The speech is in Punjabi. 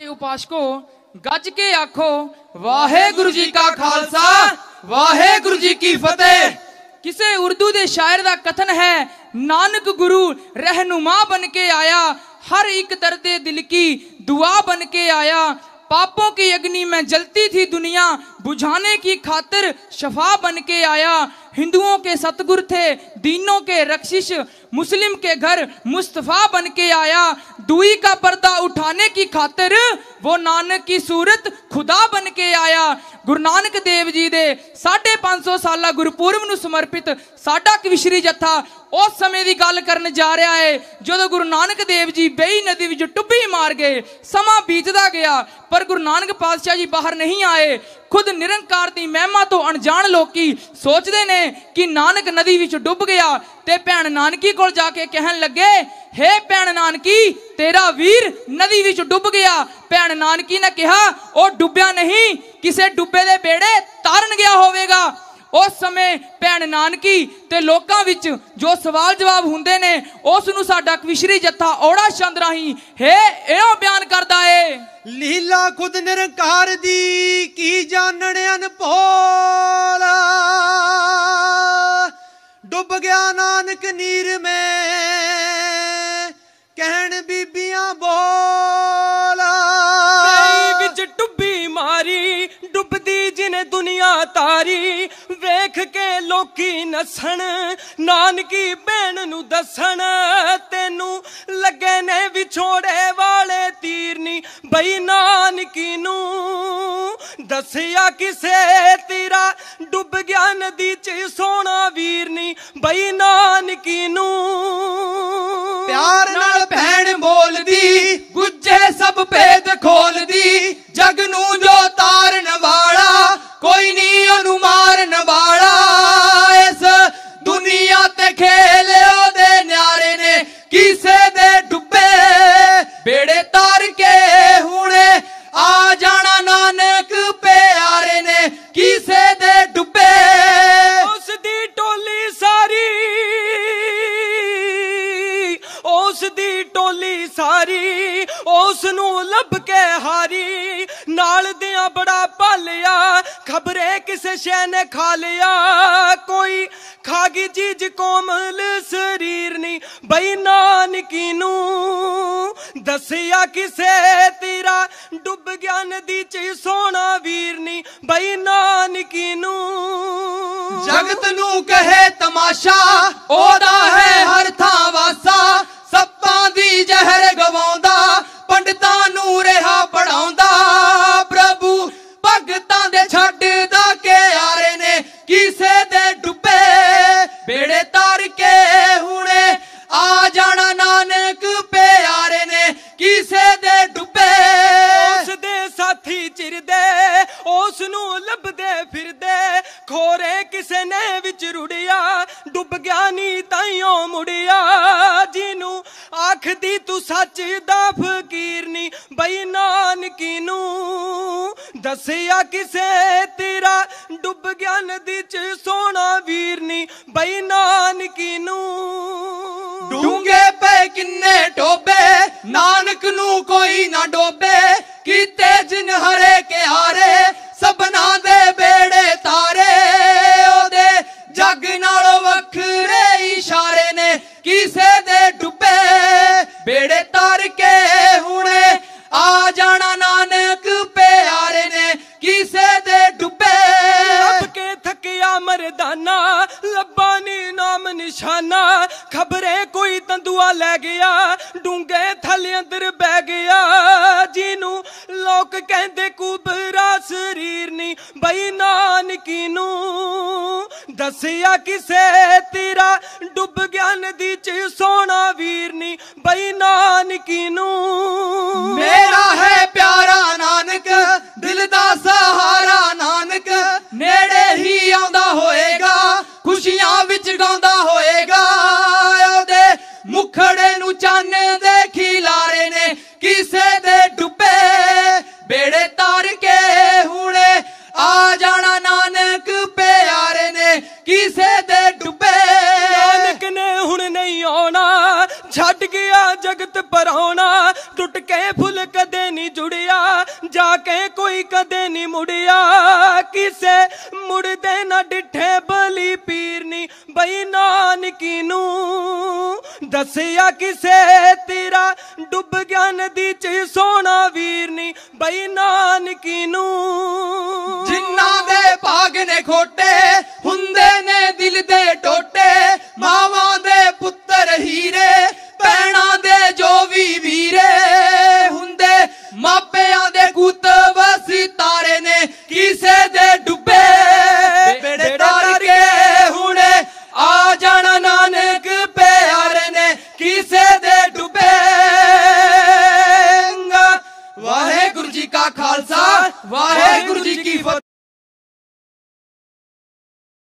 ਤੇ ਉਪਾਸ਼ਕੋ, ਗੱਜ ਕੇ ਆਖੋ, ਵਾਹਿਗੁਰੂ ਜੀ ਕਾ ਖਾਲਸਾ, ਵਾਹਿਗੁਰੂ ਜੀ ਕੀ ਫਤਿਹ। ਕਿਸੇ ਉਰਦੂ ਦੇ ਸ਼ਾਇਰ ਦਾ ਕਥਨ ਹੈ, ਨਾਨਕ ਗੁਰੂ ਰਹਿਨੁਮਾ ਬਣ ਕੇ ਆਇਆ, ਹਰ ਇੱਕ ਦਰਦੇ ਦਿਲ ਕੀ ਦੁਆ ਬਣ ਕੇ ਆਇਆ, ਪਾਪੋਂ ਕੀ ਅਗਨੀ ਮੈਂ ਜਲਤੀ ਥੀ ਦੁਨੀਆ बुझाने की खातिर शफा बन के आया हिंदुओं के सतगुर थे दीनों के रक्षिश मुस्लिम के घर मुस्तफा बन के आया दुई का पर्दा उठाने की खातिर वो नानक की सूरत खुदा बन के आया ਗੁਰੂ ਨਾਨਕ ਦੇਵ ਜੀ ਦੇ 550 ਸਾਲਾ ਗੁਰਪੁਰਬ ਨੂੰ ਸਮਰਪਿਤ ਸਾਡਾ ਕਵਿਸ਼ਰੀ ਜੱਥਾ ਉਸ ਸਮੇਂ ਦੀ ਗੱਲ ਕਰਨ ਜਾ ਰਿਹਾ ਹੈ ਜਦੋਂ ਗੁਰੂ ਨਾਨਕ ਦੇਵ ਜੀ ਬੇਈ ਨਦੀ ਵਿੱਚ ਟੁੱਬੀ ਮਾਰ ਗਏ ਸਮਾਂ ਬੀਤਦਾ ਗਿਆ ਪਰ ਗੁਰੂ ਨਾਨਕ ਪਾਤਸ਼ਾਹ ਜੀ ਬਾਹਰ ਨਹੀਂ ਆਏ ਖੁਦ ਨਿਰੰਕਾਰ ਦੀ ਮਹਿਮਾ ਤੋਂ ਅਣਜਾਣ ਲੋਕੀ ਸੋਚਦੇ ਨੇ ਕਿ ਨਾਨਕ ਨਦੀ ਵਿੱਚ ਡੁੱਬ ਗਿਆ ਤੇ ਭੈਣ ਨਾਨਕੀ ਕੋਲ ਜਾ ਕੇ ਕਹਿਣ ਲੱਗੇ, ਹੇ ਭੈਣ ਨਾਨਕੀ, ਤੇਰਾ ਵੀਰ ਨਦੀ ਵਿੱਚ ਡੁੱਬ ਗਿਆ। ਭੈਣ ਨਾਨਕੀ ਨੇ ਕਿਹਾ, ਉਹ ਡੁੱਬਿਆ ਨਹੀਂ, ਕਿਸੇ ਡੁੱਬੇ ਦੇ ਬੇੜੇ ਤਾਰਨ ਗਿਆ ਹੋਵੇਗਾ। ਉਸ ਸਮੇਂ ਭੈਣ ਨਾਨਕੀ ਤੇ ਲੋਕਾਂ ਵਿੱਚ ਜੋ ਸਵਾਲ ਜਵਾਬ ਹੁੰਦੇ ਨੇ, ਉਸ ਨੂੰ ਸਾਡਾ ਕਵਿਸ਼ਰੀ ਜੱਥਾ ਔੜਾ ਚੰਦ ਰਾਹੀਂ, ਹੈ ਇਹੋ ਬਿਆਨ ਕਰਦਾ ਏ। ਲੀਲਾ ਖੁਦ ਨਿਰੰਕਾਰ ਦੀ ਕੀ ਜਾਣਣ ਅਨਪੋਲ ਡੁੱਬ ਗਿਆ ਨਾਨਕ ਨੀਰ ਮੈਂ, ਕਹਿਣ ਬੀਬੀਆਂ ਬੋਲ ਤਾਰੀ ਵੇਖ ਕੇ ਲੋਕੀ ਨਸਣ, ਨਾਨਕੀ ਭੈਣ ਨੂੰ ਦੱਸਣ, ਤੈਨੂੰ ਲੱਗੇ ਨੇ ਵਿਛੋੜੇ ਵਾਲੇ ਤੀਰ ਨੀ। ਬਈ ਨਾਨਕੀ ਨੂੰ ਦੱਸਿਆ ਕਿਸੇ ਤੇਰਾ, ਡੁੱਬ ਗਿਆ ਨਦੀ ਚ ਸੋਨਾ ਵੀਰ ਨੀ। ਬਈ ਨਾਨਕੀ ਨੂੰ ਪਿਆਰ ਨਾਲ ਭੈਣ ਬੋਲ ਨਾਲ ਦਿਆਂ ਬੜਾ ਭਾਲਿਆ, ਖਬਰੇ ਕਿਸੇ ਸ਼ੈ ਨੇ ਖਾ ਲਿਆ। ਕੋਈ ਖਾਗੀ ਚੀਜ਼ ਕੋਮਲ ਸਰੀਰ ਨਹੀਂ, ਬਈ ਨਾਨਕੀ ਨੂੰ ਦੱਸਿਆ ਕਿਸੇ ਤੇਰਾ ਡੁੱਬ ਗਿਆ ਨਦੀ ਚ ਸੋਨਾ ਵੀਰ ਨਹੀਂ, ਬਈ ਨਾਨਕੀ ਨੂੰ। ਜਗਤ ਨੂੰ ਕਹੇ ਤਮਾਸ਼ਾ, ਉਹਦਾ ਹੈ ਸਾਥੀ ਚਿਰਦੇ ਉਸ ਨੂੰ ਲੱਭਦੇ ਫਿਰਦੇ। ਖੋਰੇ ਕਿਸੇ ਨੇ ਵਿੱਚ ਰੁੜਿਆ, ਡੁੱਬ ਗਿਆ ਨੀ ਤਾਈਓ ਮੁੜਿਆ। ਜਿਹਨੂੰ ਆਖਦੀ, ਤੂੰ ਸੱਚ ਦਾ ਫਕੀਰ ਨੀ, ਬਈ ਨਾਨਕੀ ਨੂੰ ਦੱਸਿਆ ਕਿਸੇ ਤੇਰਾ, ਡੁੱਬ ਗਿਆ ਨਦੀ ਚ ਸੋਨਾ ਵੀਰ ਨੀ, ਬਈ ਨਾਨਕੀ ਨੂੰ। ਡੂੰਗੇ ਪਏ ਕਿੰਨੇ ਟੋਬੇ, ਨਾਨਕ ਨੂੰ ਕੋਈ ਨਾ ਡੋਬੇ। ਕੀਤੇ ਜਿਨ ਹਰੇ ਕੇ ਹਾਰੇ, ਸਭਨਾ ਦੇ ਬੇੜੇ ਤਾਰੇ। ਉਹਦੇ ਜੱਗ ਨਾਲੋਂ ਵੱਖਰੇ ਇਸ਼ਾਰੇ ਨੇ, ਕਿਸੇ ਦੇ ਡੁੱਬੇ ਬੇੜੇ ਤਾਰ ਕੇ ਹੁਣੇ। ਆ ਜਾਣਾ ਨਾਨਕ ਪਿਆਰੇ ਨੇ, ਕਿਸੇ ਦੇ ਡੁੱਬੇ। ਲੱਭ ਕੇ ਥੱਕਿਆ ਮਰਦਾਨਾ, ਲੱਭਾ ਨੀ ਨਾਮ ਨਿਸ਼ਾਨਾ। ਖਬਰੇ ਕੋਈ ਤੰਦੂਆ ਲੈ ਗਿਆ ਡੂੰਗੇ ਥੱਲੇ ਅੰਦਰ ਬਹਿ ਗਿਆ। ਜਿਹਨੂੰ ਲੋਕ ਕਹਿੰਦੇ ਕੁਬਰਾ ਸਰੀਰ ਨੀ, ਬਈ ਨਾਨਕੀ ਨੂੰ। ਦੱਸਿਆ ਕਿਸੇ ਤੇਰਾ, ਡੁੱਬ ਗਿਆ ਨਦੀ ਚ ਸੋਨਾ ਵੀਰ ਨੀ, ਬਈ ਨਾਨਕੀ ਨੂੰ। ਮੇਰਾ ਹੈ ਪਿਆਰਾ ਨਾਨਕ, ਦਿਲ ਦਾ ਸਹਾਰਾ ਜਗਤ ਪਰਾਉਣਾ ਟੁੱਟ ਕੇ ਫੁੱਲ ਕਦੇ ਨਹੀਂ ਜੁੜਿਆ, ਜਾ ਕੇ ਕੋਈ ਕਦੇ ਨਹੀਂ ਮੁੜਿਆ। ਕਿਸੇ ਮੁੜਦੇ ਨਾ ਡਿੱਠੇ ਬਲੀ ਪੀਰ ਨੀ ਬਈ ਨਾਨਕੀ ਨੂੰ। ਦੱਸਿਆ ਕਿਸੇ ਤੇਰਾ ਡੁੱਬ ਗਿਆ ਨਦੀ ਚ ਸੋਨਾ ਵੀਰ ਨੀ ਬਈ ਨਾਨਕੀ ਨੂੰ। ਜਿਨ੍ਹਾਂ ਦੇ ਭਾਗ ਨੇ ਖੋਟੇ, ਹੁੰਦੇ ਨੇ ਦਿਲ ਦੇ ਟੋਟੇ, ਮਾਵਾਂ ਦੇ ਪੁੱਤਰ ਹੀਰੇ